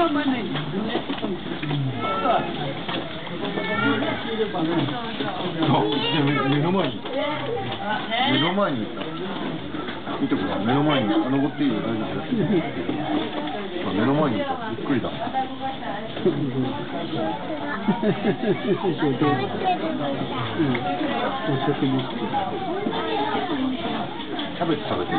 は前ないんです。よね。そうで目の前に目の前に見てこれ目の前にあ登っていいよ大丈夫あ目の前にいたびっくりだキャベツ食べてる